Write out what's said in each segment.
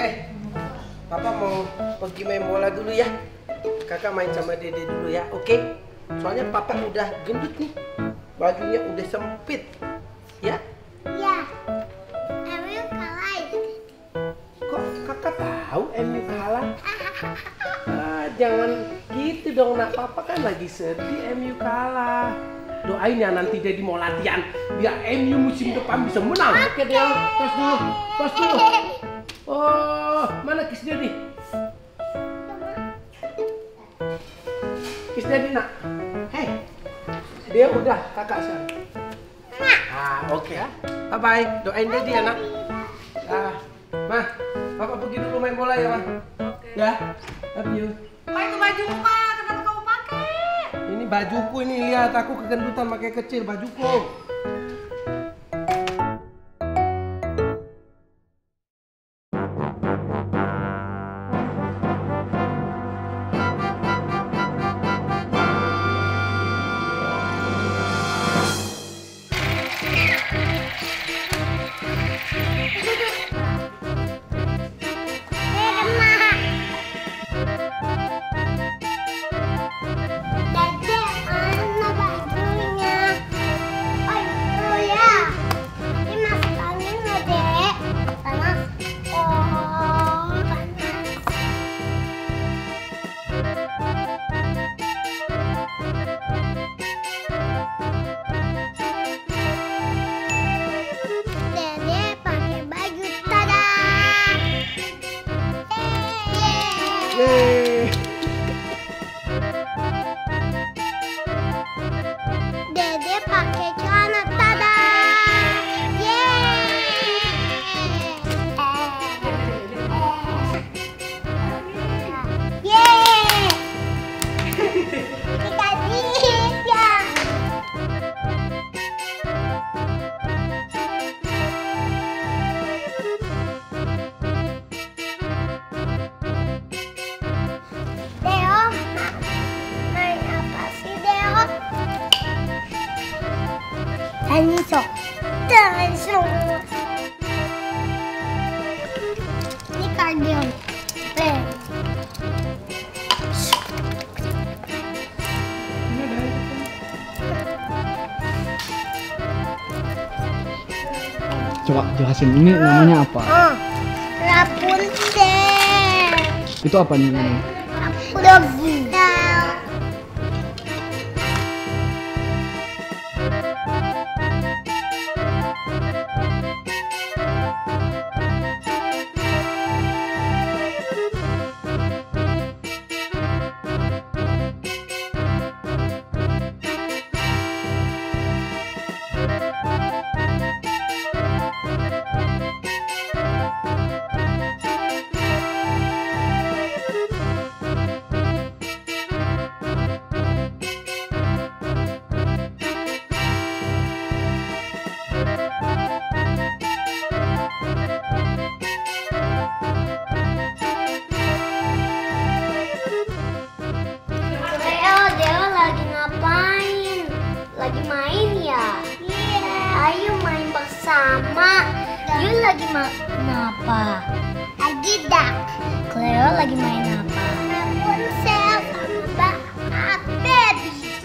Eh, Papa mau pergi main bola dulu ya. Kakak main sama Dede dulu ya, oke? Soalnya Papa udah gendut nih. Bajunya udah sempit. Ya? Ya. MU kalah ya. Kok kakak tahu MU kalah? Ah, jangan gitu dong nak. Papa kan lagi sedih MU kalah. Doain ya nanti Dedi mau latihan biar MU musim depan bisa menang. Oke dia, tos dulu, tos dulu. Oh, mana Kis Dedi? Kis Dedi nak. Hei, dia udah kakak sekarang. Ah, oke ya. Bye bye. Doain Dedi ya nak. Ah, mah, papa pergi dulu main bola ya mah. Ya, love you. Kok itu baju kak? Kenapa kamu pakai? Ini bajuku ini lihat aku kegendutan pakai kecil bajuku. Coba jelasin ini namanya apa? Oh, Rapunzel. Itu apa nih namanya? Rapunzel. Lagi main ya? Iya. Ayo main bersama. Yuk lagi main apa? Lagi dak. Cleo lagi main apa? Rapunzel sama Baby.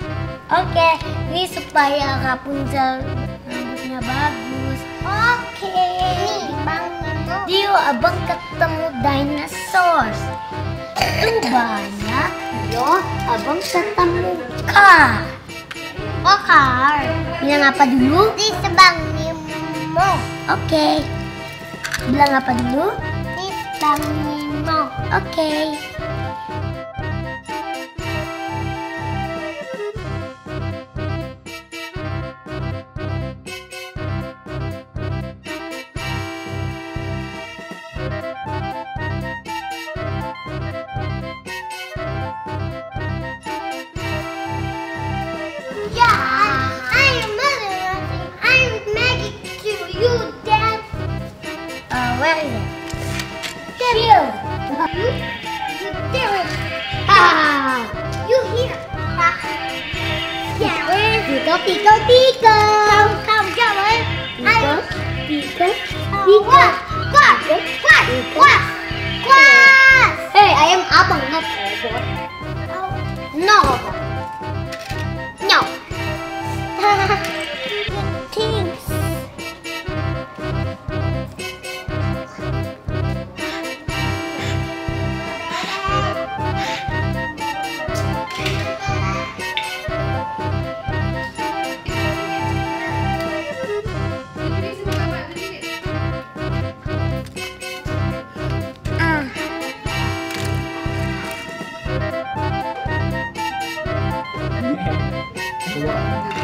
Oke, ini supaya Rapunzel rambutnya bagus. Oke. Nih, Bang. Yuk, abang ketemu dinosaurs. Itu banyak. Yo, abang ketemu kar. Oh, kar. Bilang apa dulu? Di sebang Nemo. Oke. Bilang apa dulu? Di sebang Nemo. Oke. Yeah, Ah! You here. Tico, Tico, Tico. Come, come, come. Tico, Tico, Tico. What? What? What? Wow.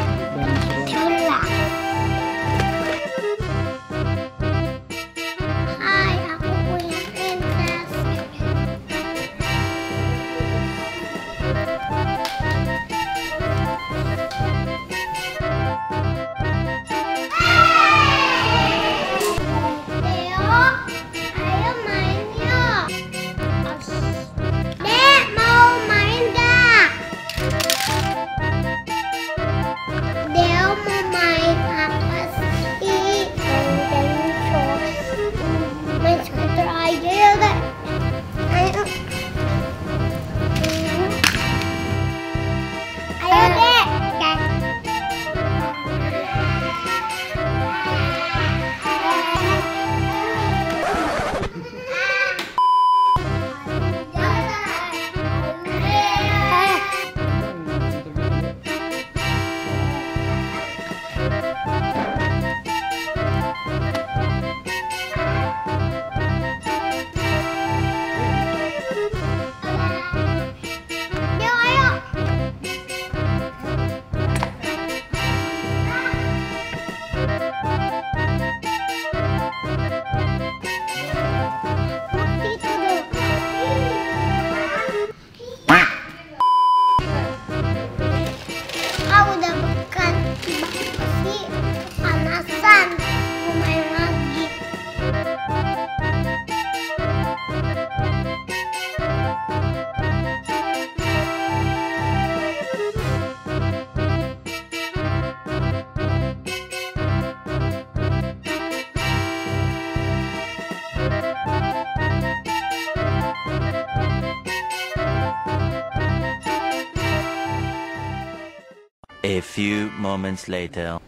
A few moments later.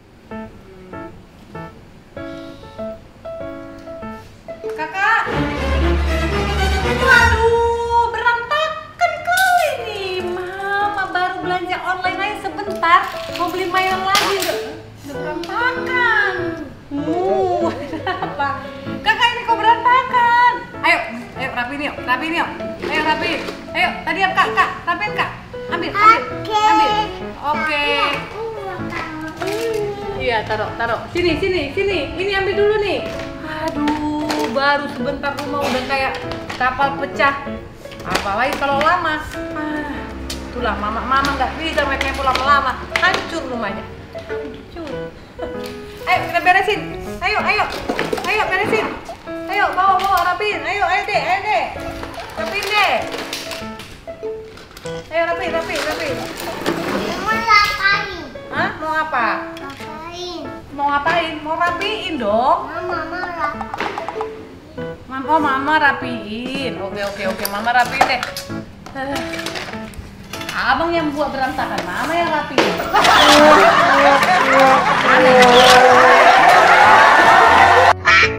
Kakak. Waduh, berantakan kali nih. Mama baru belanja online aja sebentar. Mau beli mainan lagi. Udah, berantakan. Uh, apa? Kakak ini kok berantakan? Ayo, ayo rapiin yuk, rapiin yuk. Ayo rapiin. Ayo, tadi kak? Kak, rapiin kak. Ambil, ambil, Oke. ambil. Oke. Ini. Iya, taruh, taruh. Sini, sini, sini. Ini ambil dulu nih. Aduh, baru sebentar rumah udah kayak kapal pecah. Apalagi kalau lama. Ah, itulah mama, mama nggak bisa main lama-lama. Hancur rumahnya. Hancur. Ayo kita beresin. Ayo, ayo, ayo beresin. Ayo bawa, bawa rapiin. Ayo, ayo deh, ayo deh. Rapiin deh. Ayo rapiin, rapiin, rapiin. Mau ngapain? Hah? Mau apa? Ngapain? Mau ngapain? Mau rapiin dong. Mama mau ngapain? Mama, oh mama rapiin. Oke oke oke, mama rapiin deh. Eh, Abang yang buat berantakan, mama yang rapiin.